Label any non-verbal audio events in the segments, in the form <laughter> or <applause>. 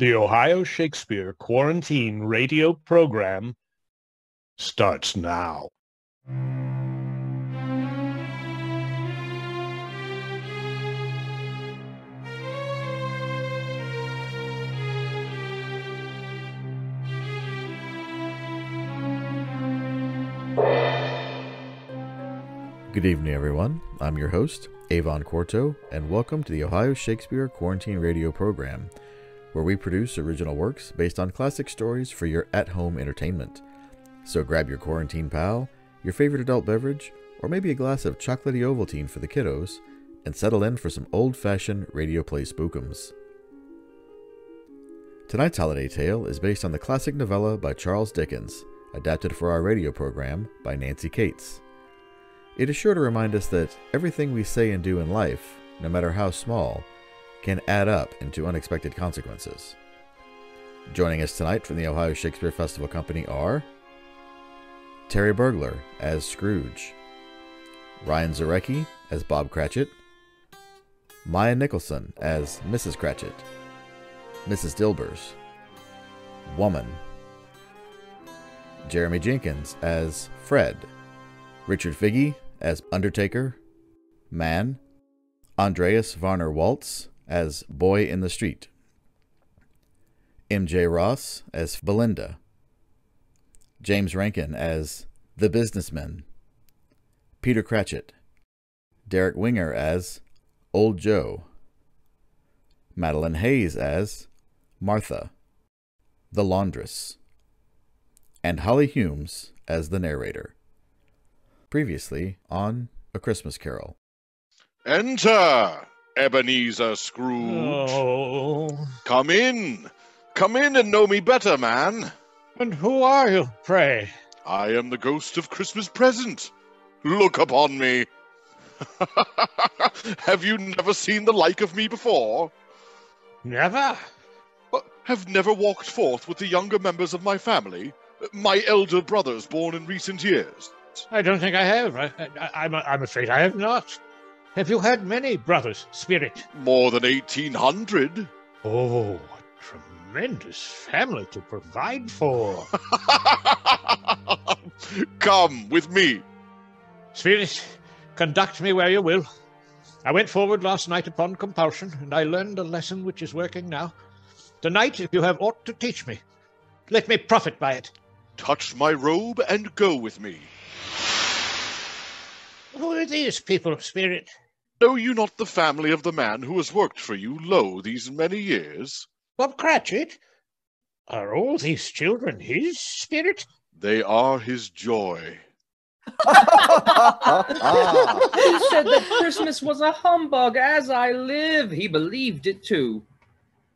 The Ohio Shakespeare Quarantine Radio Program starts now. Good evening, everyone. I'm your host, Avon Quarto, and welcome to the Ohio Shakespeare Quarantine Radio Program, where we produce original works based on classic stories for your at home entertainment. So grab your quarantine pal, your favorite adult beverage, or maybe a glass of chocolatey Ovaltine for the kiddos, and settle in for some old fashioned radio play spookums. Tonight's holiday tale is based on the classic novella by Charles Dickens, adapted for our radio program by Nancy Cates. It is sure to remind us that everything we say and do in life, no matter how small, can add up into unexpected consequences. Joining us tonight from the Ohio Shakespeare Festival Company are Terry Burgler as Scrooge, Ryan Zarecki as Bob Cratchit, Maya Nicholson as Mrs. Cratchit, Mrs. Dilbers, Woman, Jeremy Jenkins as Fred, Richard Figge as Undertaker, Man, Andreas Varner Waltz as Boy in the Street, EmJay Ross as Belinda, James Rankin as The Businessman, Peter Cratchit, Derrick Winger as Old Joe, Madelyn Hayes as Martha, the laundress, and Holly Humes as the narrator. Previously on A Christmas Carol. Enter, Ebenezer Scrooge. Oh, Come in. Come in and know me better, man. and who are you, pray? I am the ghost of Christmas present. Look upon me. <laughs> have you never seen the like of me before? Never. Uh, Have never walked forth with the younger members of my family? My elder brothers born in recent years? I don't think I have. I, I, I'm, I'm afraid I have not. Have you had many brothers, Spirit? More than 1800? Oh, a tremendous family to provide for. <laughs> Come with me. Spirit, conduct me where you will. I went forward last night upon compulsion, and I learned a lesson which is working now. Tonight, if you have aught to teach me, let me profit by it. Touch my robe and go with me. Who are these people, Spirit? Know you not the family of the man who has worked for you lo these many years? Bob Cratchit? Are all these children his spirit? They are his joy. <laughs> He said that Christmas was a humbug, as I live. He believed it too.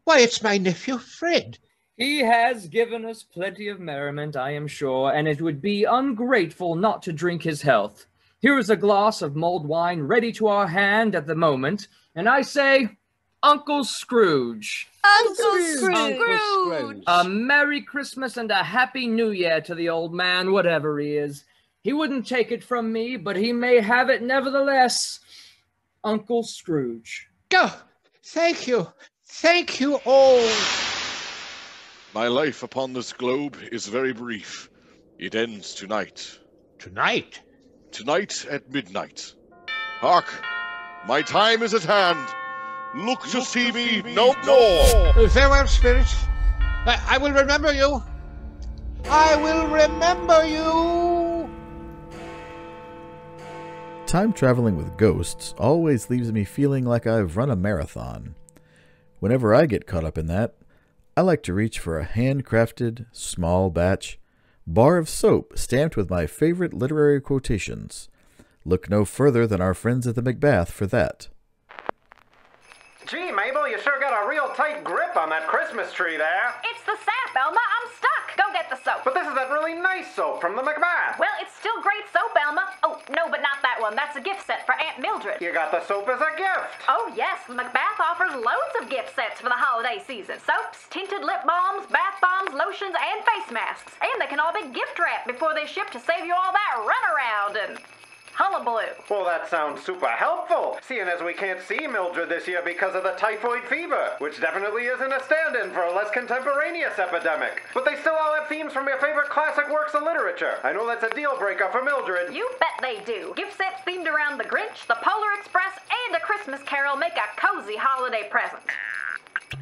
Why, it's my nephew Fred. He has given us plenty of merriment, I am sure, and it would be ungrateful not to drink his health. Here is a glass of mulled wine ready to our hand at the moment, and I say, Uncle Scrooge, Uncle Scrooge. Scrooge. a Merry Christmas and a Happy New Year to the old man, whatever he is. He wouldn't take it from me, but he may have it nevertheless. Uncle Scrooge. Go. Thank you. Thank you all. My life upon this globe is very brief. It ends tonight. Tonight. Tonight at midnight. Hark! My time is at hand. Look to see me no more. Uh, farewell, Spirit. I, I will remember you. I will remember you. Time traveling with ghosts always leaves me feeling like I've run a marathon. Whenever I get caught up in that, I like to reach for a handcrafted, small batch bar of soap stamped with my favorite literary quotations. Look no further than our friends at the MacBath for that. Gee, Mabel, you sure got a real tight grip on that Christmas tree there. It's the sap, Elma. I'm stuck. Go get the soap. But this is that really nice soap from the MacBath. Well, it's still great soap, Elma. Oh, no, but not that one. That's a gift set for Aunt Mildred. You got the soap as a gift. Oh, yes. MacBath offers loads of gift sets for the holiday season soaps, tinted lip balms, bath bombs, lotions, and face masks. And they can all be gift wrapped before they ship to save you all that runaround and. Hullabaloo. Well, that sounds super helpful, seeing as we can't see Mildred this year because of the typhoid fever, which definitely isn't a stand in for a less contemporaneous epidemic. But they still all have themes from your favorite classic works of literature. I know that's a deal breaker for Mildred. You bet they do. Gift sets themed around the Grinch, the Polar Express, and a Christmas Carol make a cozy holiday present.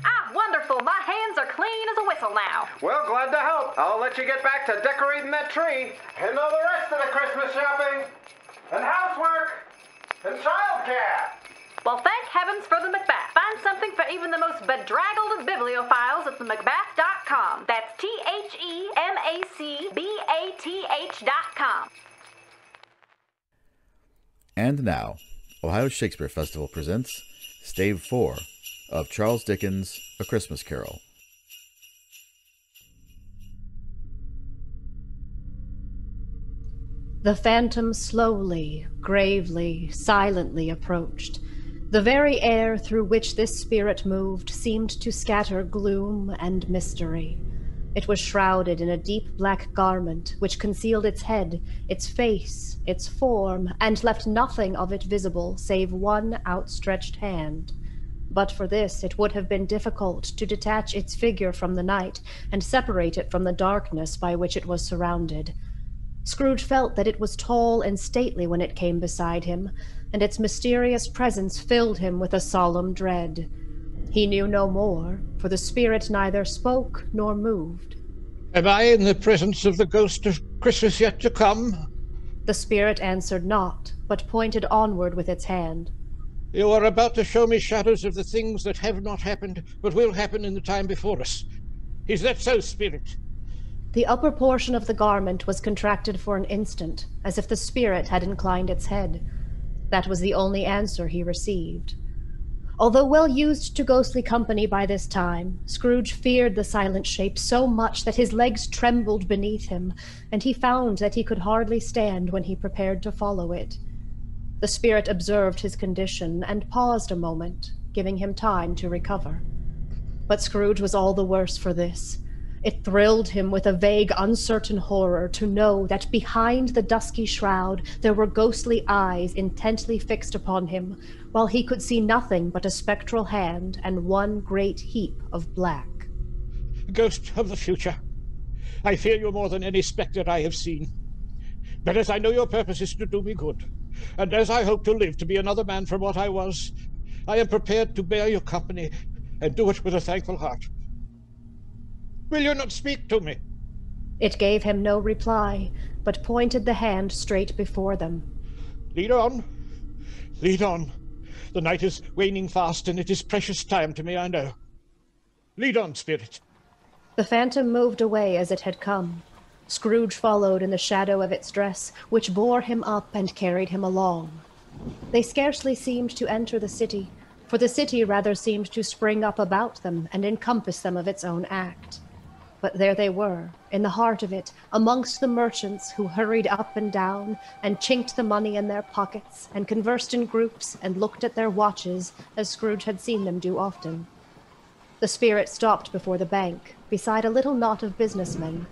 Ah, wonderful. My hands are clean as a whistle now. Well, glad to help. I'll let you get back to decorating that tree and all the rest of the Christmas shopping and housework and childcare. Well, thank heavens for the MacBath. Find something for even the most bedraggled of bibliophiles at themacbath.com. That's T H E M A C B A T H.com. And now, Ohio Shakespeare Festival presents Stave 4 of Charles Dickens' A Christmas Carol. The phantom slowly, gravely, silently approached. The very air through which this spirit moved seemed to scatter gloom and mystery. It was shrouded in a deep black garment which concealed its head, its face, its form, and left nothing of it visible save one outstretched hand. But for this, it would have been difficult to detach its figure from the night and separate it from the darkness by which it was surrounded. Scrooge felt that it was tall and stately when it came beside him, and its mysterious presence filled him with a solemn dread. He knew no more, for the spirit neither spoke nor moved. Am I in the presence of the ghost of Christmas yet to come? The spirit answered not, but pointed onward with its hand. You are about to show me shadows of the things that have not happened, but will happen in the time before us. Is that so, spirit? The upper portion of the garment was contracted for an instant, as if the spirit had inclined its head. That was the only answer he received. Although well used to ghostly company by this time, Scrooge feared the silent shape so much that his legs trembled beneath him, and he found that he could hardly stand when he prepared to follow it. The spirit observed his condition and paused a moment, giving him time to recover. But Scrooge was all the worse for this. It thrilled him with a vague, uncertain horror to know that behind the dusky shroud there were ghostly eyes intently fixed upon him, while he could see nothing but a spectral hand and one great heap of black. Ghost of the future, I fear you more than any spectre I have seen. But as I know your purpose is to do me good, and as I hope to live to be another man from what I was, I am prepared to bear your company and do it with a thankful heart. Will you not speak to me? It gave him no reply, but pointed the hand straight before them. Lead on. Lead on. The night is waning fast, and it is precious time to me, I know. Lead on, spirit. The phantom moved away as it had come. Scrooge followed in the shadow of its dress, which bore him up and carried him along. They scarcely seemed to enter the city, for the city rather seemed to spring up about them and encompass them of its own act. But there they were, in the heart of it, amongst the merchants who hurried up and down, and chinked the money in their pockets, and conversed in groups, and looked at their watches, as Scrooge had seen them do often. The spirit stopped before the bank, beside a little knot of businessmen.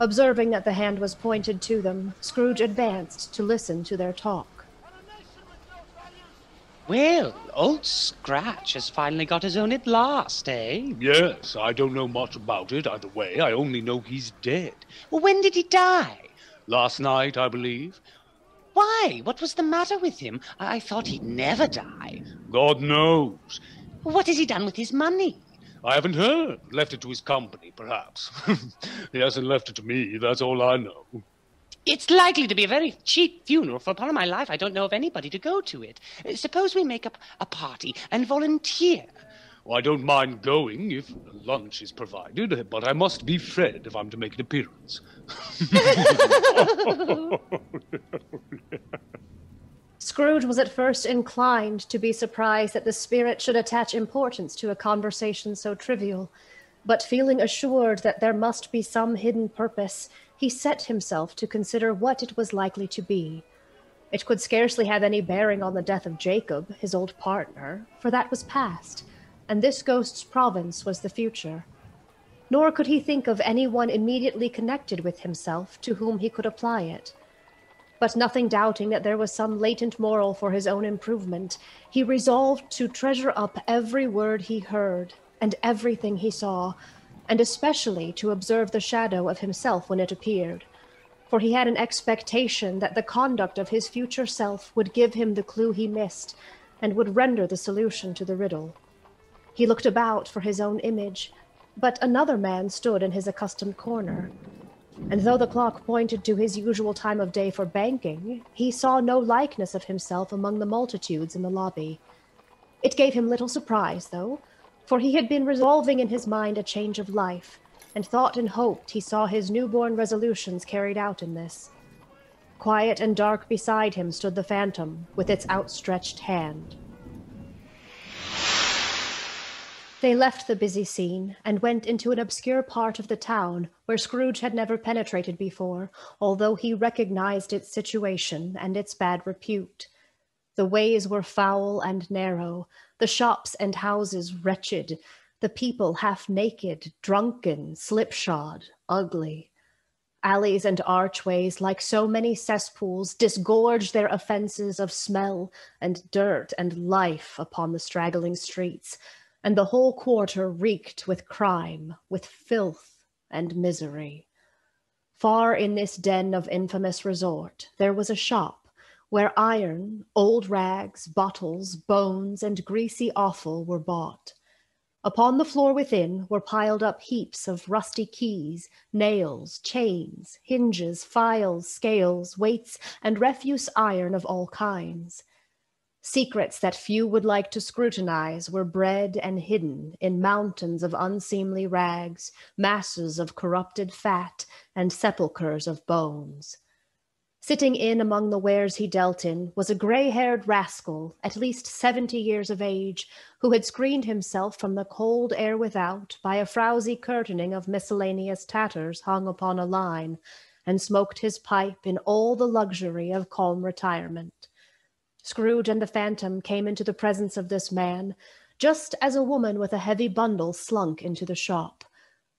Observing that the hand was pointed to them, Scrooge advanced to listen to their talk. Well, old Scratch has finally got his own at last, eh? Yes, I don't know much about it either way. I only know he's dead. Well, when did he die? Last night, I believe. Why? What was the matter with him? I, I thought he'd never die. God knows. What has he done with his money? I haven't heard. Left it to his company, perhaps. <laughs> he hasn't left it to me, that's all I know. It's likely to be a very cheap funeral, for upon my life I don't know of anybody to go to it. Uh, Suppose we make up a party and volunteer. Well, I don't mind going if lunch is provided, but I must be fed if I'm to make an appearance. <laughs> Scrooge was at first inclined to be surprised that the spirit should attach importance to a conversation so trivial, but feeling assured that there must be some hidden purpose, he set himself to consider what it was likely to be. It could scarcely have any bearing on the death of Jacob, his old partner, for that was past, and this ghost's province was the future. Nor could he think of any one immediately connected with himself to whom he could apply it. But nothing doubting that there was some latent moral for his own improvement, he resolved to treasure up every word he heard and everything he saw, and especially to observe the shadow of himself when it appeared. For he had an expectation that the conduct of his future self would give him the clue he missed, and would render the solution to the riddle. He looked about for his own image, but another man stood in his accustomed corner. And though the clock pointed to his usual time of day for banking, he saw no likeness of himself among the multitudes in the lobby. It gave him little surprise, though, for he had been resolving in his mind a change of life, and thought and hoped he saw his newborn resolutions carried out in this. Quiet and dark beside him stood the phantom, with its outstretched hand. They left the busy scene and went into an obscure part of the town where Scrooge had never penetrated before, although he recognized its situation and its bad repute. The ways were foul and narrow, the shops and houses wretched, the people half naked, drunken, slipshod, ugly. Alleys and archways, like so many cesspools, disgorged their offences of smell and dirt and life upon the straggling streets, and the whole quarter reeked with crime, with filth and misery. Far in this den of infamous resort, there was a shop where iron, old rags, bottles, bones, and greasy offal were bought. Upon the floor within were piled up heaps of rusty keys, nails, chains, hinges, files, scales, weights, and refuse iron of all kinds. Secrets that few would like to scrutinize were bred and hidden in mountains of unseemly rags, masses of corrupted fat, and sepulchres of bones. Sitting in among the wares he dealt in was a gray haired rascal, at least seventy years of age, who had screened himself from the cold air without by a frowsy curtaining of miscellaneous tatters hung upon a line, and smoked his pipe in all the luxury of calm retirement. Scrooge and the phantom came into the presence of this man, just as a woman with a heavy bundle slunk into the shop.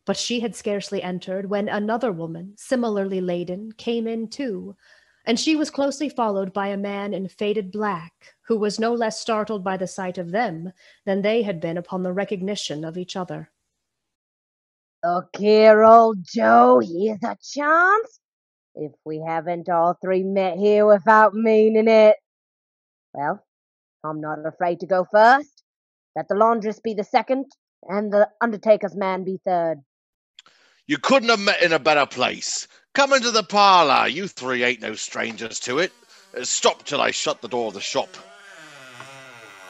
But she had scarcely entered when another woman, similarly laden, came in too and she was closely followed by a man in faded black, who was no less startled by the sight of them than they had been upon the recognition of each other. Look here, old Joe, here's a chance. If we haven't all three met here without meaning it. Well, I'm not afraid to go first. Let the laundress be the second, and the undertaker's man be third. You couldn't have met in a better place. Come into the parlour. You three ain't no strangers to it. Uh, stop till I shut the door of the shop.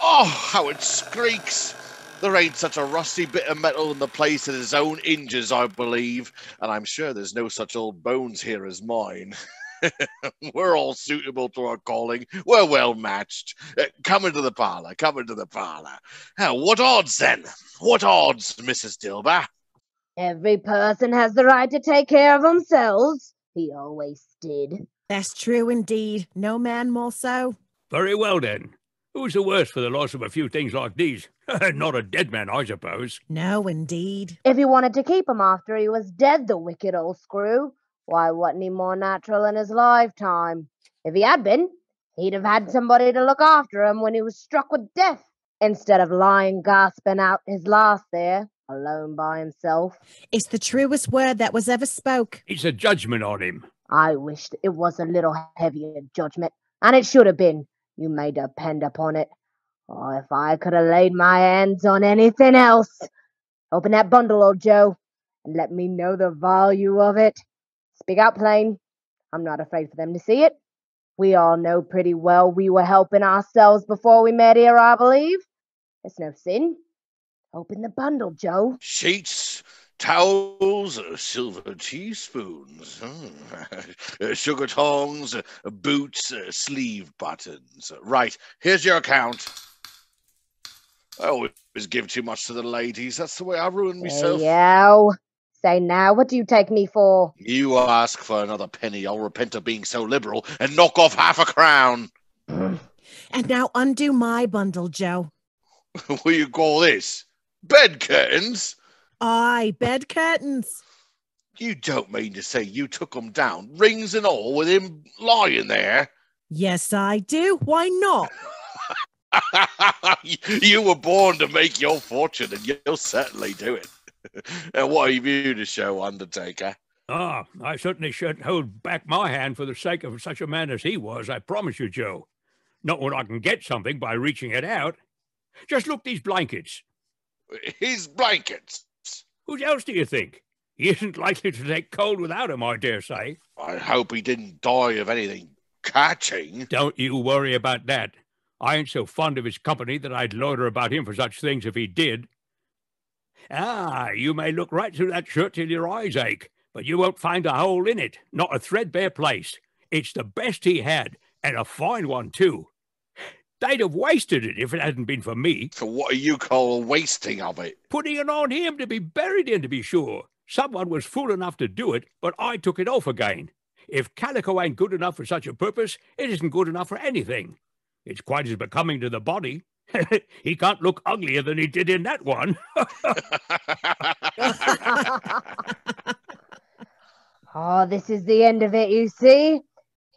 Oh, how it squeaks! There ain't such a rusty bit of metal in the place as his own hinges, I believe, and I'm sure there's no such old bones here as mine. <laughs> We're all suitable to our calling. We're well matched. Uh, come into the parlour. Come into the parlour. Now, what odds then? What odds, Mrs. Dilber? Every person has the right to take care of themselves. He always did. That's true indeed. No man more so. Very well then. Who's the worse for the loss of a few things like these? <laughs> Not a dead man, I suppose. No, indeed. If he wanted to keep him after he was dead, the wicked old screw, why wasn't he more natural in his lifetime? If he had been, he'd have had somebody to look after him when he was struck with death, instead of lying gasping out his last there alone by himself. It's the truest word that was ever spoke. It's a judgment on him. I wished it was a little heavier judgment, and it should have been. You may depend upon it. Oh, if I could have laid my hands on anything else. Open that bundle, old Joe, and let me know the value of it. Speak out plain. I'm not afraid for them to see it. We all know pretty well we were helping ourselves before we met here, I believe. It's no sin. Open the bundle, Joe. Sheets, towels, uh, silver teaspoons, <laughs> uh, sugar tongs, uh, boots, uh, sleeve buttons. Right, here's your account. I always give too much to the ladies. That's the way I ruin myself. Yo, say now, what do you take me for? You ask for another penny, I'll repent of being so liberal and knock off half a crown. and now undo my bundle, Joe. <laughs> what do you call this? Bed curtains? Aye, bed curtains. You don't mean to say you took him down, rings and all, with him lying there? Yes, I do. Why not? <laughs> you were born to make your fortune, and you'll certainly do it. <laughs> and what have you to show, Undertaker? Ah, I certainly shouldn't hold back my hand for the sake of such a man as he was, I promise you, Joe. Not when I can get something by reaching it out. Just look these blankets. His blankets? Who else do you think? He isn't likely to take cold without 'em, I dare say. I hope he didn't die of anything catching. Don't you worry about that. I ain't so fond of his company that I'd loiter about him for such things if he did. Ah, you may look right through that shirt till your eyes ache, but you won't find a hole in it, not a threadbare place. It's the best he had, and a fine one, too. They'd have wasted it if it hadn't been for me. So what do you call a wasting of it? Putting it on him to be buried in, to be sure. Someone was fool enough to do it, but I took it off again. If calico ain't good enough for such a purpose, it isn't good enough for anything. It's quite as becoming to the body. <laughs> he can't look uglier than he did in that one. oh, <laughs> <laughs> this is the end of it, you see.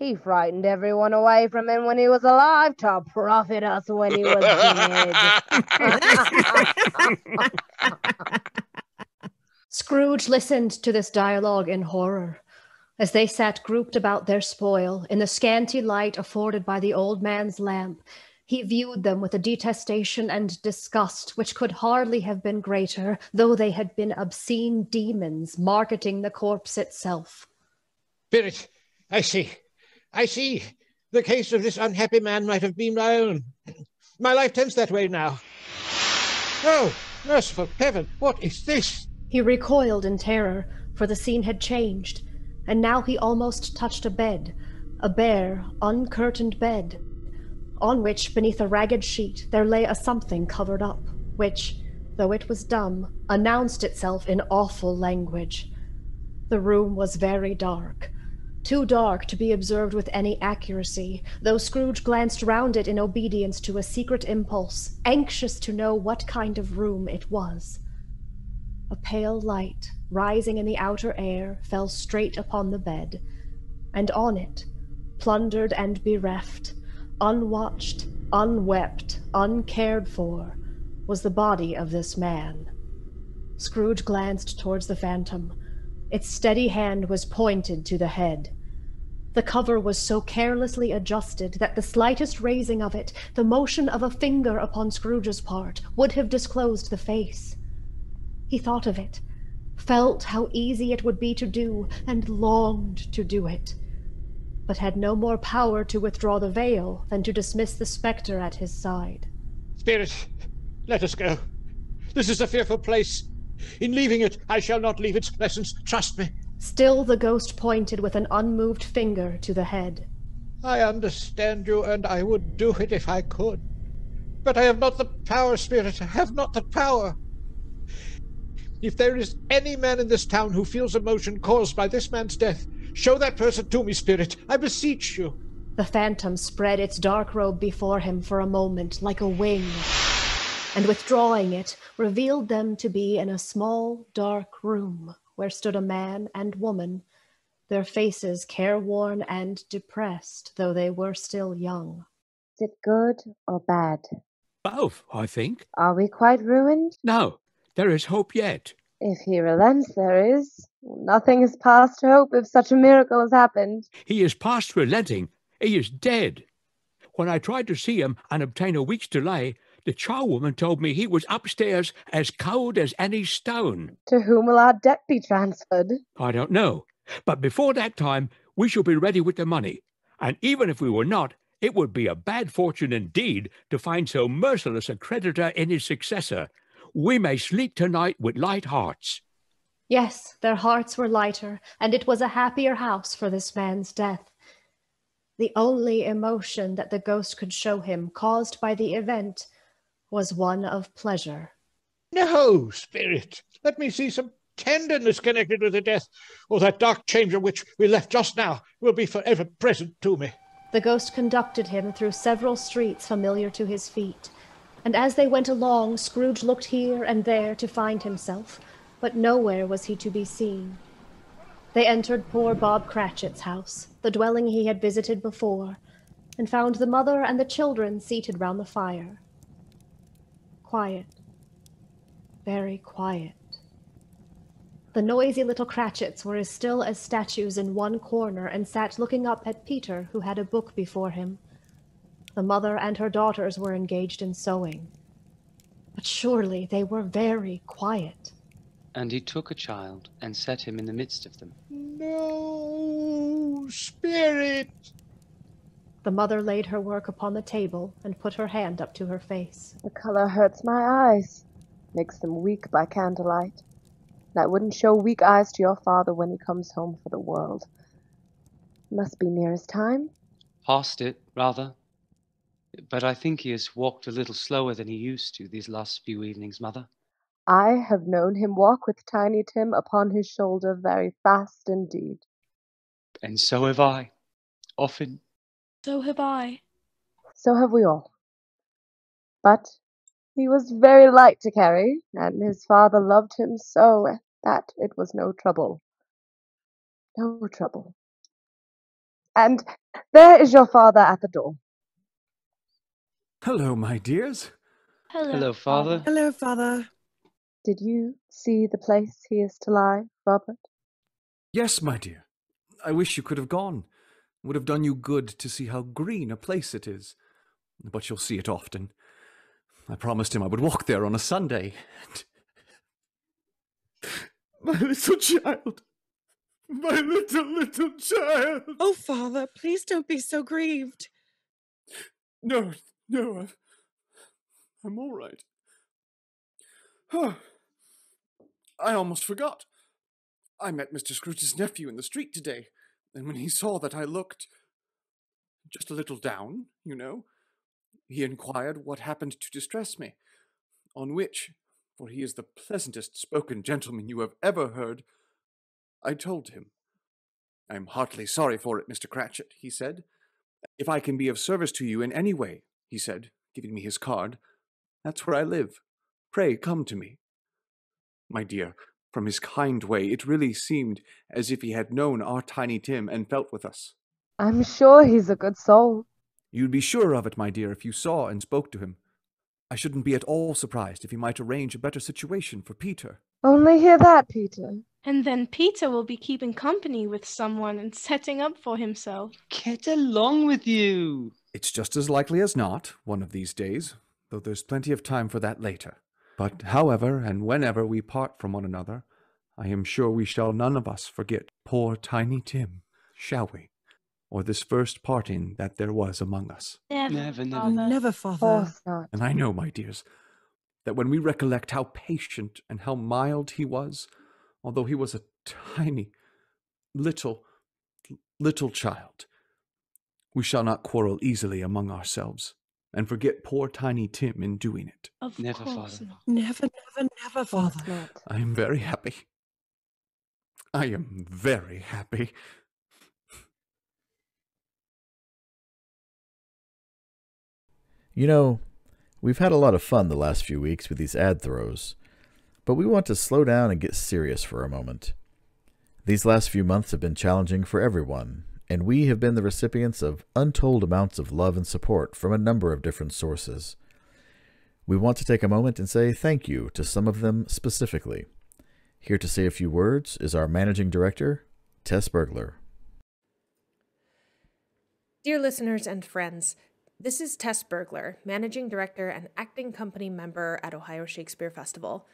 He frightened everyone away from him when he was alive to profit us when he was dead. <laughs> Scrooge listened to this dialogue in horror. As they sat grouped about their spoil, in the scanty light afforded by the old man's lamp, he viewed them with a detestation and disgust which could hardly have been greater, though they had been obscene demons marketing the corpse itself. Spirit, I see. I see. The case of this unhappy man might have been my own. My life tends that way now. Oh, merciful heaven, what is this? He recoiled in terror, for the scene had changed and now he almost touched a bed, a bare, uncurtained bed, on which, beneath a ragged sheet, there lay a something covered up, which, though it was dumb, announced itself in awful language. The room was very dark, too dark to be observed with any accuracy, though Scrooge glanced round it in obedience to a secret impulse, anxious to know what kind of room it was. A pale light, rising in the outer air, fell straight upon the bed, and on it, plundered and bereft, unwatched, unwept, uncared for, was the body of this man. Scrooge glanced towards the phantom. Its steady hand was pointed to the head. The cover was so carelessly adjusted that the slightest raising of it, the motion of a finger upon Scrooge's part, would have disclosed the face. He thought of it, felt how easy it would be to do, and longed to do it, but had no more power to withdraw the veil than to dismiss the spectre at his side. Spirit, let us go. This is a fearful place. In leaving it, I shall not leave its lessons, trust me. Still the ghost pointed with an unmoved finger to the head. I understand you, and I would do it if I could. But I have not the power, Spirit, I have not the power. If there is any man in this town who feels emotion caused by this man's death, show that person to me, Spirit. I beseech you. The phantom spread its dark robe before him for a moment like a wing, and withdrawing it, revealed them to be in a small, dark room where stood a man and woman, their faces careworn and depressed, though they were still young. Is it good or bad? Both, I think. Are we quite ruined? No, there is hope yet. If he relents, there is. Nothing is past hope if such a miracle has happened. He is past relenting. He is dead. When I tried to see him and obtain a week's delay, the charwoman told me he was upstairs as cold as any stone. To whom will our debt be transferred? I don't know. But before that time, we shall be ready with the money. And even if we were not, it would be a bad fortune indeed to find so merciless a creditor in his successor we may sleep tonight with light hearts. Yes, their hearts were lighter, and it was a happier house for this man's death. The only emotion that the ghost could show him, caused by the event, was one of pleasure. No, spirit, let me see some tenderness connected with the death, or that dark chamber which we left just now will be forever present to me. The ghost conducted him through several streets familiar to his feet, and as they went along, Scrooge looked here and there to find himself, but nowhere was he to be seen. They entered poor Bob Cratchit's house, the dwelling he had visited before, and found the mother and the children seated round the fire. Quiet. Very quiet. The noisy little Cratchits were as still as statues in one corner and sat looking up at Peter, who had a book before him. The mother and her daughters were engaged in sewing. But surely they were very quiet. And he took a child and set him in the midst of them. No, spirit! The mother laid her work upon the table and put her hand up to her face. The color hurts my eyes, makes them weak by candlelight. And I wouldn't show weak eyes to your father when he comes home for the world. Must be near his time. Past it, rather. But I think he has walked a little slower than he used to these last few evenings, Mother. I have known him walk with Tiny Tim upon his shoulder very fast indeed. And so have I. Often. So have I. So have we all. But he was very light to carry, and his father loved him so that it was no trouble. No trouble. And there is your father at the door. Hello, my dears. Hello, Hello, Father. Hello, Father. Did you see the place he is to lie, Robert? Yes, my dear. I wish you could have gone. It would have done you good to see how green a place it is. But you'll see it often. I promised him I would walk there on a Sunday. <laughs> My little child. My little, little child. Oh, Father, please don't be so grieved. No, no, I'm, I'm all right. Oh, I almost forgot. I met Mr. Scrooge's nephew in the street today, and when he saw that I looked just a little down, you know, he inquired what happened to distress me. On which, for he is the pleasantest spoken gentleman you have ever heard, I told him. I am heartily sorry for it, Mr. Cratchit, he said. If I can be of service to you in any way, he said, giving me his card, that's where I live. Pray come to me. My dear, from his kind way, it really seemed as if he had known our Tiny Tim and felt with us. I'm sure he's a good soul. You'd be sure of it, my dear, if you saw and spoke to him. I shouldn't be at all surprised if he might arrange a better situation for Peter. Only hear that, Peter. And then Peter will be keeping company with someone and setting up for himself. Get along with you. It's just as likely as not, one of these days, though there's plenty of time for that later. But however and whenever we part from one another, I am sure we shall none of us forget poor Tiny Tim, shall we? Or this first parting that there was among us. Never, Never, never. Father. Never, Father. course. And I know, my dears, that when we recollect how patient and how mild he was, although he was a tiny, little, little child, we shall not quarrel easily among ourselves and forget poor tiny Tim in doing it. Of Never, course Father. not. Never, never, never, Father. not. I am very happy. I am very happy. You know, we've had a lot of fun the last few weeks with these ad throws, but we want to slow down and get serious for a moment. These last few months have been challenging for everyone, and we have been the recipients of untold amounts of love and support from a number of different sources. We want to take a moment and say thank you to some of them specifically. Here to say a few words is our managing director, Tess Burgler. Dear listeners and friends, this is Tess Burgler, Managing Director and Acting Company Member at Ohio Shakespeare Festival.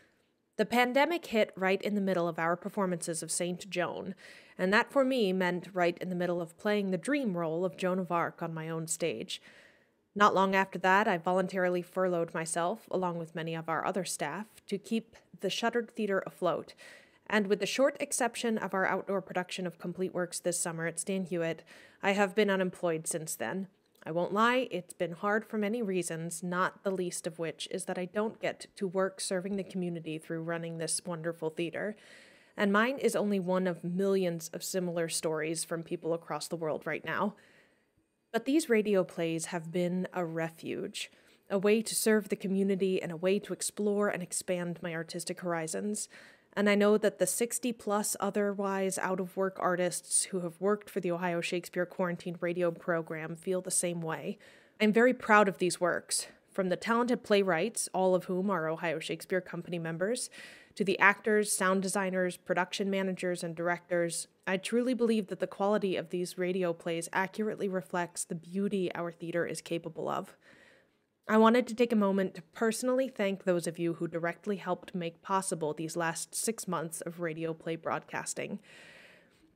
The pandemic hit right in the middle of our performances of St. Joan, and that for me meant right in the middle of playing the dream role of Joan of Arc on my own stage. Not long after that, I voluntarily furloughed myself, along with many of our other staff, to keep the shuttered theater afloat. And with the short exception of our outdoor production of Complete Works this summer at Stan Hywet, I have been unemployed since then. I won't lie, it's been hard for many reasons, not the least of which is that I don't get to work serving the community through running this wonderful theater. And mine is only one of millions of similar stories from people across the world right now. But these radio plays have been a refuge, a way to serve the community and a way to explore and expand my artistic horizons. And I know that the 60 plus otherwise out of work artists who have worked for the Ohio Shakespeare Quarantine radio program feel the same way. I'm very proud of these works, from the talented playwrights, all of whom are Ohio Shakespeare Company members, to the actors, sound designers, production managers, and directors. I truly believe that the quality of these radio plays accurately reflects the beauty our theater is capable of. I wanted to take a moment to personally thank those of you who directly helped make possible these last six months of radio play broadcasting.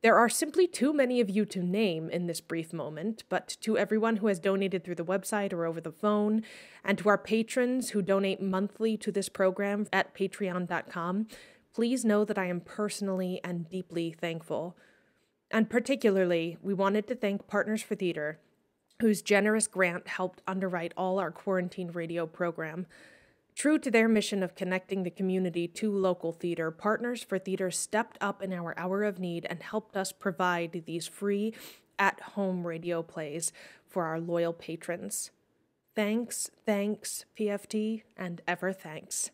There are simply too many of you to name in this brief moment, but to everyone who has donated through the website or over the phone, and to our patrons who donate monthly to this program at patreon.com, please know that I am personally and deeply thankful. And particularly, we wanted to thank Partners for Theater, whose generous grant helped underwrite all our quarantine radio program. True to their mission of connecting the community to local theater, Partners for Theater stepped up in our hour of need and helped us provide these free, at home radio plays for our loyal patrons. Thanks, thanks, PFT, and ever thanks.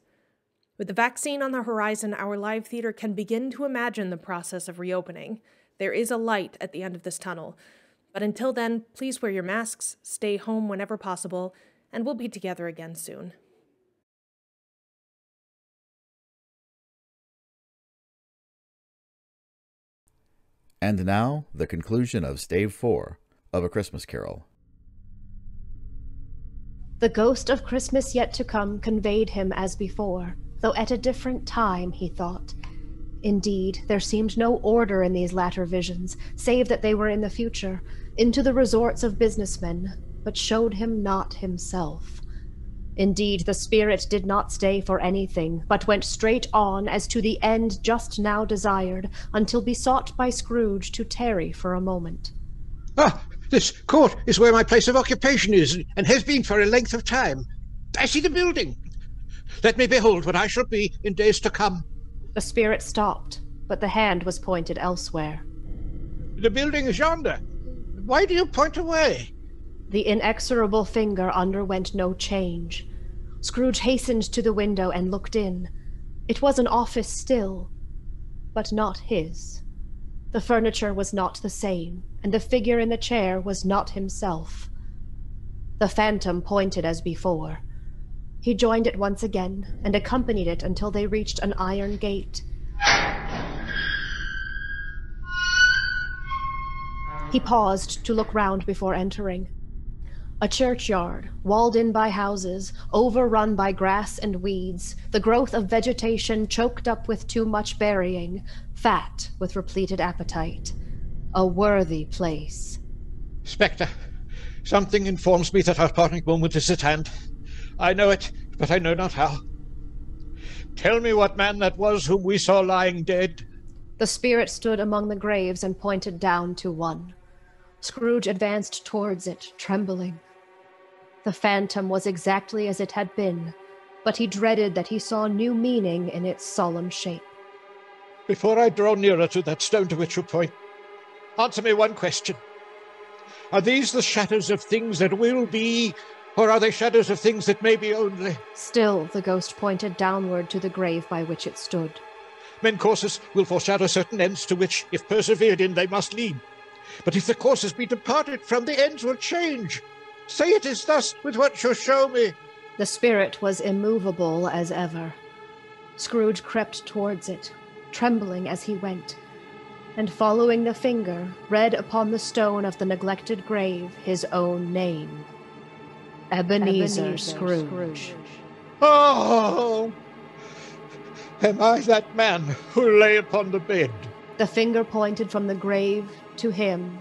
With the vaccine on the horizon, our live theater can begin to imagine the process of reopening. There is a light at the end of this tunnel. But until then, please wear your masks, stay home whenever possible, and we'll be together again soon. And now, the conclusion of Stave 4 of A Christmas Carol. The ghost of Christmas yet to come conveyed him as before, though at a different time, he thought. Indeed, there seemed no order in these latter visions, save that they were in the future, into the resorts of businessmen, but showed him not himself. Indeed, the spirit did not stay for anything, but went straight on as to the end just now desired, until besought by Scrooge to tarry for a moment. Ah, this court is where my place of occupation is, and has been for a length of time. I see the building. Let me behold what I shall be in days to come. The spirit stopped, but the hand was pointed elsewhere. The building is yonder. Why do you point away? The inexorable finger underwent no change. Scrooge hastened to the window and looked in. It was an office still, but not his. The furniture was not the same, and the figure in the chair was not himself. The phantom pointed as before. He joined it once again, and accompanied it until they reached an iron gate. He paused to look round before entering. A churchyard, walled in by houses, overrun by grass and weeds, the growth of vegetation choked up with too much burying, fat with repleted appetite. A worthy place. Spectre, something informs me that our parting moment is at hand. I know it, but I know not how. Tell me what man that was whom we saw lying dead. The spirit stood among the graves and pointed down to one. Scrooge advanced towards it, trembling. The phantom was exactly as it had been, but he dreaded that he saw new meaning in its solemn shape. Before I draw nearer to that stone to which you point, answer me one question. Are these the shadows of things that will be, or are they shadows of things that may be only? Still, the ghost pointed downward to the grave by which it stood. Men courses will foreshadow certain ends to which, if persevered in, they must lead. But if the courses be departed from, the ends will change. Say it is thus with what you show me. The spirit was immovable as ever. Scrooge crept towards it, trembling as he went, and following the finger, read upon the stone of the neglected grave his own name Ebenezer, Ebenezer Scrooge. Scrooge. Oh! Am I that man who lay upon the bed? The finger pointed from the grave to him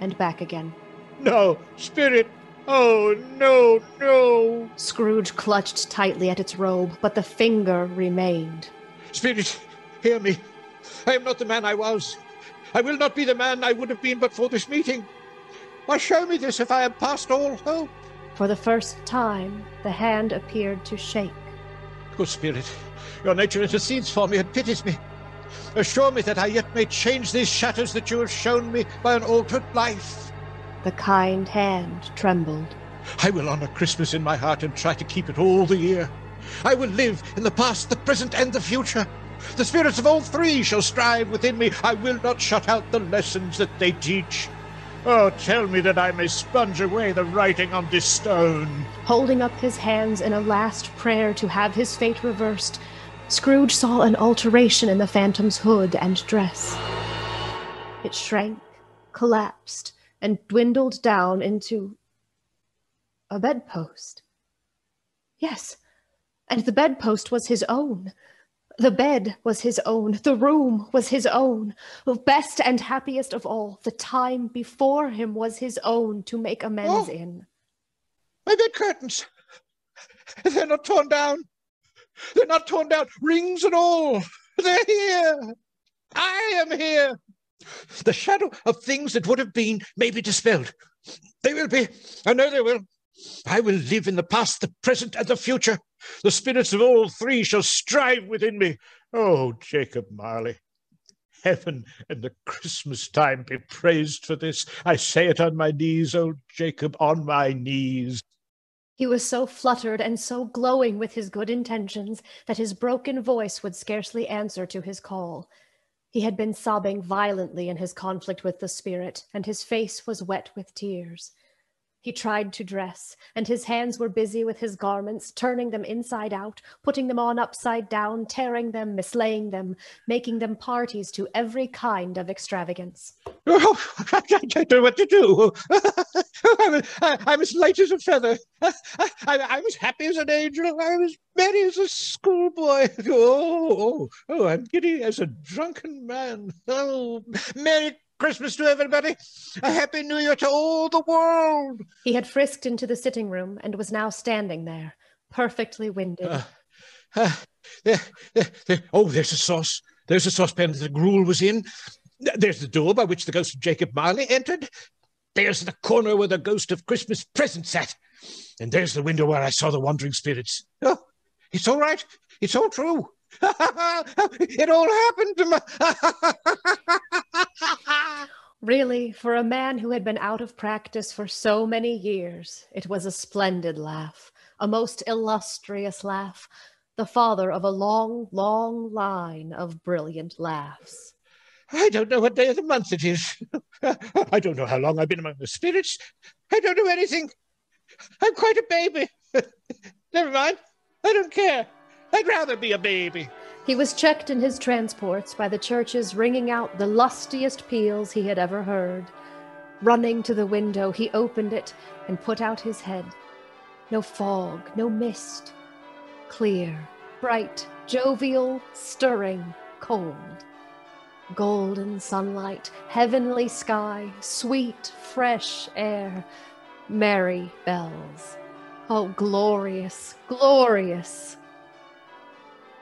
and back again. No, spirit! Oh, no, no! Scrooge clutched tightly at its robe, but the finger remained. Spirit, hear me. I am not the man I was. I will not be the man I would have been but for this meeting. Why show me this if I am past all hope? For the first time, the hand appeared to shake. Good Spirit, your nature intercedes for me and pities me. Assure me that I yet may change these shadows that you have shown me by an altered life. The kind hand trembled. I will honor Christmas in my heart and try to keep it all the year. I will live in the past, the present, and the future. The spirits of all three shall strive within me. I will not shut out the lessons that they teach. Oh, tell me that I may sponge away the writing on this stone. Holding up his hands in a last prayer to have his fate reversed, Scrooge saw an alteration in the phantom's hood and dress. It shrank, collapsed, and dwindled down into a bedpost. Yes, and the bedpost was his own. The bed was his own. The room was his own. Best and happiest of all, the time before him was his own to make amends Oh. in. My bed curtains. They're not torn down. They're not torn down, rings and all. They're here. I am here. The shadow of things that would have been may be dispelled. They will be. I know they will. I will live in the past, the present, and the future. The spirits of all three shall strive within me. Oh, Jacob Marley. Heaven and the Christmas time be praised for this. I say it on my knees, oh Jacob, on my knees. He was so fluttered and so glowing with his good intentions that his broken voice would scarcely answer to his call. He had been sobbing violently in his conflict with the spirit, and his face was wet with tears. He tried to dress, and his hands were busy with his garments, turning them inside out, putting them on upside down, tearing them, mislaying them, making them parties to every kind of extravagance. Oh, I don't know what to do. <laughs> I'm, as light as a feather. <laughs> I, I'm as happy as an angel. I'm as merry as a schoolboy. <laughs> Oh, oh, oh, I'm giddy as a drunken man. Oh, Merry Christmas to everybody. A Happy New Year to all the world. He had frisked into the sitting room and was now standing there, perfectly winded. Uh, uh, there, there, there. Oh, there's a sauce. There's a saucepan that the gruel was in. There's the door by which the ghost of Jacob Marley entered. There's the corner where the ghost of Christmas present sat. And there's the window where I saw the wandering spirits. Oh, it's all right. It's all true. <laughs> it all happened to my. <laughs> Really, for a man who had been out of practice for so many years, it was a splendid laugh, a most illustrious laugh, the father of a long, long line of brilliant laughs. I don't know what day of the month it is. <laughs> I don't know how long I've been among the spirits. I don't know anything. I'm quite a baby. Never mind. I don't care. I'd rather be a baby. He was checked in his transports by the churches ringing out the lustiest peals he had ever heard. Running to the window, he opened it and put out his head. No fog, no mist. Clear, bright, jovial, stirring, cold. Golden sunlight, heavenly sky, sweet, fresh air, merry bells. Oh, glorious, glorious.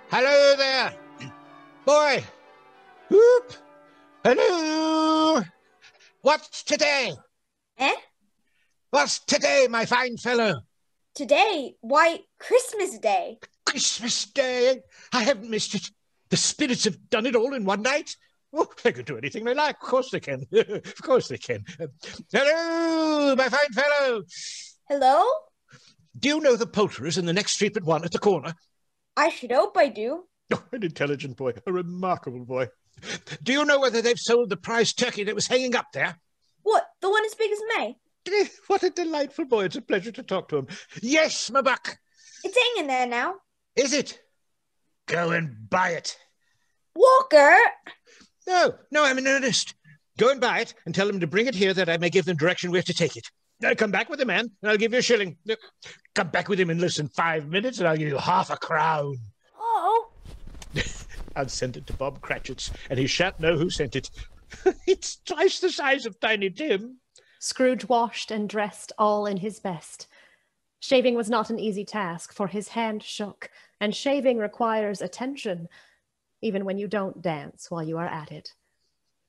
Hello there, boy. Whoop. Hello. What's today? Eh? What's today, my fine fellow? Today? Why, Christmas Day. Christmas Day. I haven't missed it. The spirits have done it all in one night. Oh, they can do anything they like. Of course they can. <laughs> of course they can. Hello, my fine fellow. Hello? Do you know the poulterers in the next street but one at the corner? I should hope I do. Oh, <laughs> an intelligent boy, a remarkable boy. Do you know whether they've sold the prize turkey that was hanging up there? What? The one as big as May? Eh, what a delightful boy. It's a pleasure to talk to him. Yes, my buck. It's hanging there now. Is it? Go and buy it. Walker! No, no, I'm in earnest. Go and buy it and tell them to bring it here that I may give them direction where to take it. Now come back with the man and I'll give you a shilling. Come back with him in less than five minutes and I'll give you half a crown. Oh, <laughs> I'll send it to Bob Cratchit's and he shan't know who sent it. <laughs> it's twice the size of Tiny Tim. Scrooge washed and dressed all in his best. Shaving was not an easy task, for his hand shook, and shaving requires attention, even when you don't dance while you are at it.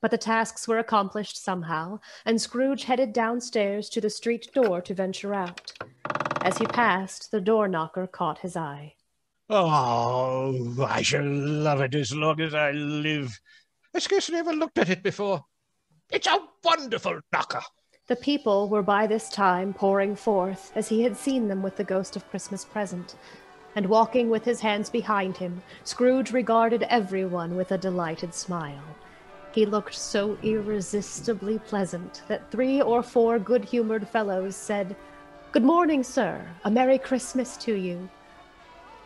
But the tasks were accomplished somehow, and Scrooge headed downstairs to the street door to venture out. As he passed, the door knocker caught his eye. Oh, I shall love it as long as I live. I scarcely ever looked at it before. It's a wonderful knocker. The people were by this time pouring forth, as he had seen them with the ghost of Christmas present, and walking with his hands behind him, Scrooge regarded everyone with a delighted smile. He looked so irresistibly pleasant that three or four good humored fellows said, Good morning, sir. A Merry Christmas to you.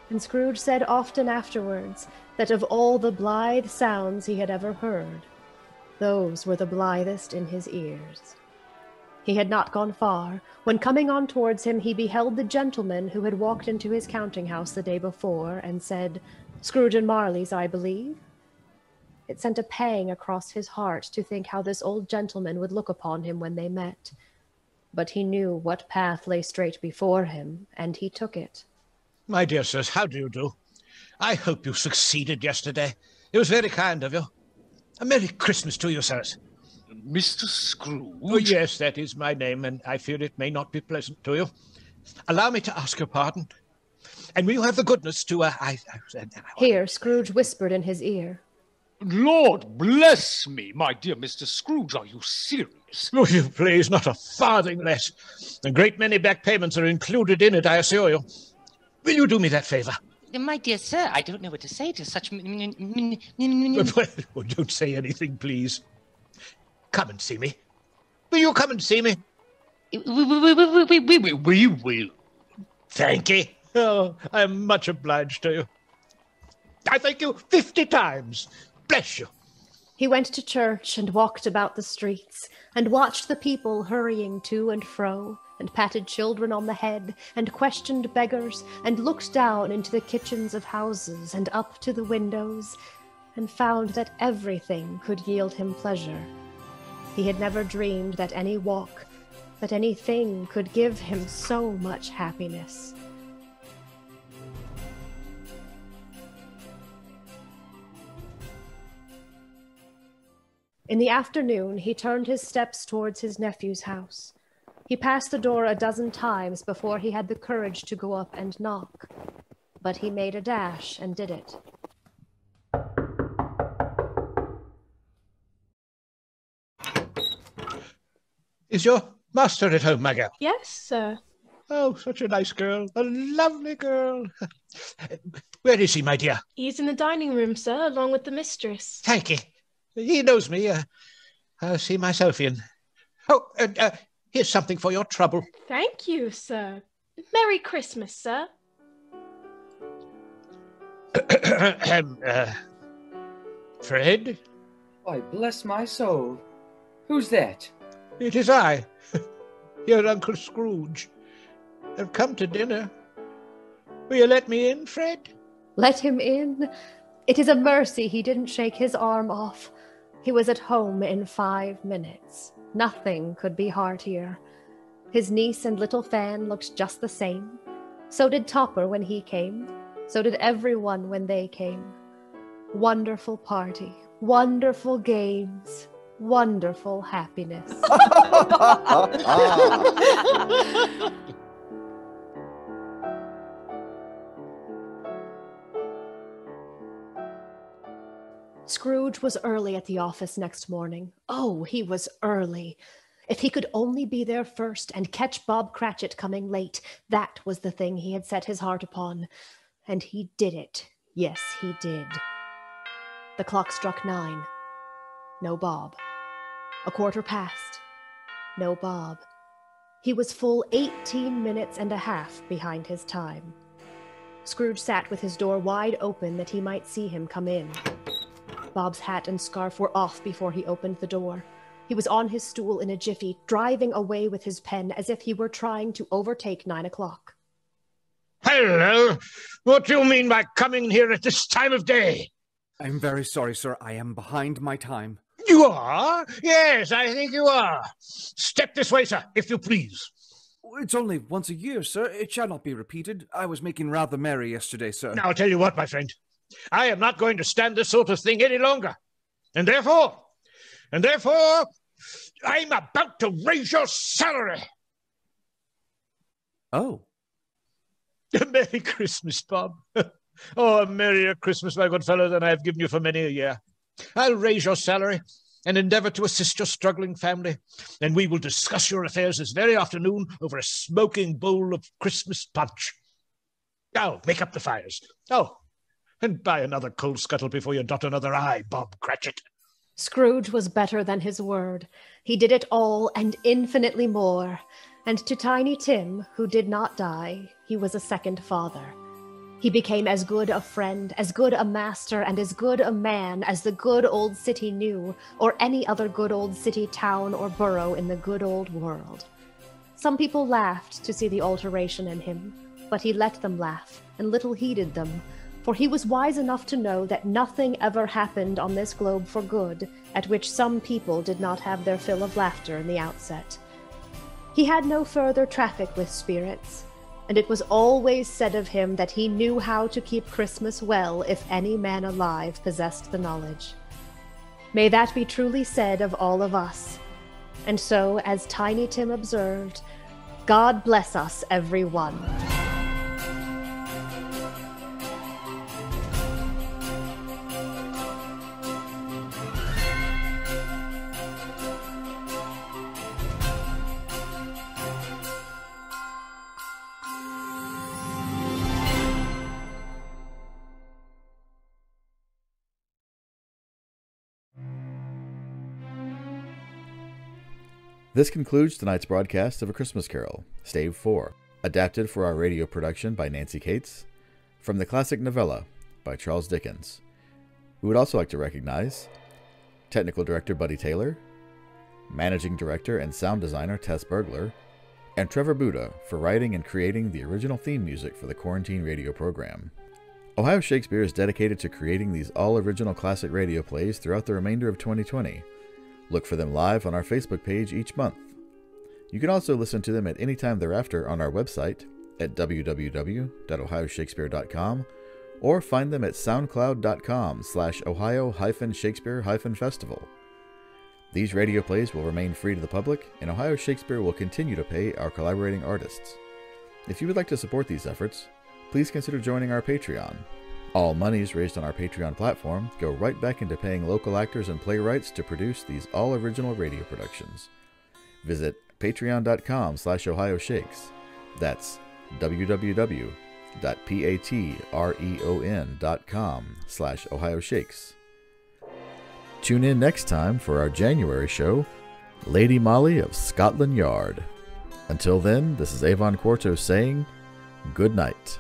And Scrooge said often afterwards that of all the blithe sounds he had ever heard, those were the blithest in his ears. He had not gone far, when coming on towards him he beheld the gentleman who had walked into his counting house the day before, and said, Scrooge and Marley's, I believe. It sent a pang across his heart to think how this old gentleman would look upon him when they met. But he knew what path lay straight before him, and he took it. My dear sirs, how do you do? I hope you succeeded yesterday. It was very kind of you. A Merry Christmas to you, sirs. Mr. Scrooge? Oh, yes, that is my name, and I fear it may not be pleasant to you. Allow me to ask your pardon. And will you have the goodness to, uh, I, I, Here, Scrooge whispered in his ear. Lord bless me, my dear Mr. Scrooge, are you serious? Oh, you please, not a farthing less. A great many back payments are included in it, I assure you. Will you do me that favor? My dear sir, I don't know what to say to such. Well, don't say anything, please. Come and see me. Will you come and see me? We will. Thank you. Oh, I am much obliged to you. I thank you fifty times. Bless you. He went to church and walked about the streets, and watched the people hurrying to and fro, and patted children on the head, and questioned beggars, and looked down into the kitchens of houses, and up to the windows, and found that everything could yield him pleasure. He had never dreamed that any walk, that anything could give him so much happiness. In the afternoon, he turned his steps towards his nephew's house. He passed the door a dozen times before he had the courage to go up and knock. But he made a dash and did it. Is your master at home, my girl? Yes, sir. Oh, such a nice girl. A lovely girl. <laughs> Where is he, my dear? He's in the dining room, sir, along with the mistress. Thank you. He knows me. Uh, I'll see myself in. Oh, and uh, here's something for your trouble. Thank you, sir. Merry Christmas, sir. um, <coughs> uh, Fred? Why, bless my soul. Who's that? It is I, <laughs> your Uncle Scrooge. I've come to dinner. Will you let me in, Fred? Let him in? It is a mercy he didn't shake his arm off. He was at home in five minutes. Nothing could be heartier. His niece and little Fan looked just the same. So did Topper when he came. So did everyone when they came. Wonderful party, wonderful games, wonderful happiness. <laughs> <laughs> Scrooge was early at the office next morning. Oh, he was early. If he could only be there first and catch Bob Cratchit coming late, that was the thing he had set his heart upon. And he did it. Yes, he did. The clock struck nine. No Bob. A quarter past. No Bob. He was full eighteen minutes and a half behind his time. Scrooge sat with his door wide open that he might see him come in. Bob's hat and scarf were off before he opened the door. He was on his stool in a jiffy, driving away with his pen as if he were trying to overtake nine o'clock. Hello! What do you mean by coming here at this time of day? I'm very sorry, sir. I am behind my time. You are? Yes, I think you are. Step this way, sir, if you please. It's only once a year, sir. It shall not be repeated. I was making rather merry yesterday, sir. Now, I'll tell you what, my friend. I am not going to stand this sort of thing any longer. And therefore, and therefore, I'm about to raise your salary. Oh. Merry Christmas, Bob. <laughs> oh, a merrier Christmas, my good fellow, than I have given you for many a year. I'll raise your salary and endeavor to assist your struggling family. And we will discuss your affairs this very afternoon over a smoking bowl of Christmas punch. Go, make up the fires. Oh, and buy another coal scuttle before you dot another I, Bob Cratchit. Scrooge was better than his word. He did it all and infinitely more. And to Tiny Tim, who did not die, he was a second father. He became as good a friend, as good a master, and as good a man as the good old city knew, or any other good old city, town, or borough in the good old world. Some people laughed to see the alteration in him, but he let them laugh, and little heeded them, for he was wise enough to know that nothing ever happened on this globe for good at which some people did not have their fill of laughter in the outset. He had no further traffic with spirits, and it was always said of him that he knew how to keep Christmas well if any man alive possessed the knowledge. May that be truly said of all of us. And so, as Tiny Tim observed, God bless us, every one. This concludes tonight's broadcast of A Christmas Carol, Stave 4, adapted for our radio production by Nancy Cates, from the classic novella by Charles Dickens. We would also like to recognize Technical Director Buddy Taylor, Managing Director and Sound Designer Tess Burgler, and Trevor Buda for writing and creating the original theme music for the Quarantine Radio program. Ohio Shakespeare is dedicated to creating these all original classic radio plays throughout the remainder of 2020. Look for them live on our Facebook page each month. You can also listen to them at any time thereafter on our website at www.ohioshakespeare.com or find them at soundcloud.com slash ohio-shakespeare-festival. These radio plays will remain free to the public, and Ohio Shakespeare will continue to pay our collaborating artists. If you would like to support these efforts, please consider joining our Patreon. All monies raised on our Patreon platform go right back into paying local actors and playwrights to produce these all original radio productions. Visit patreon.com slash ohio shakes. That's www.patreon.com slash ohio shakes. Tune in next time for our January show, Lady Molly of Scotland Yard. Until then, this is Avon Quarto saying good night.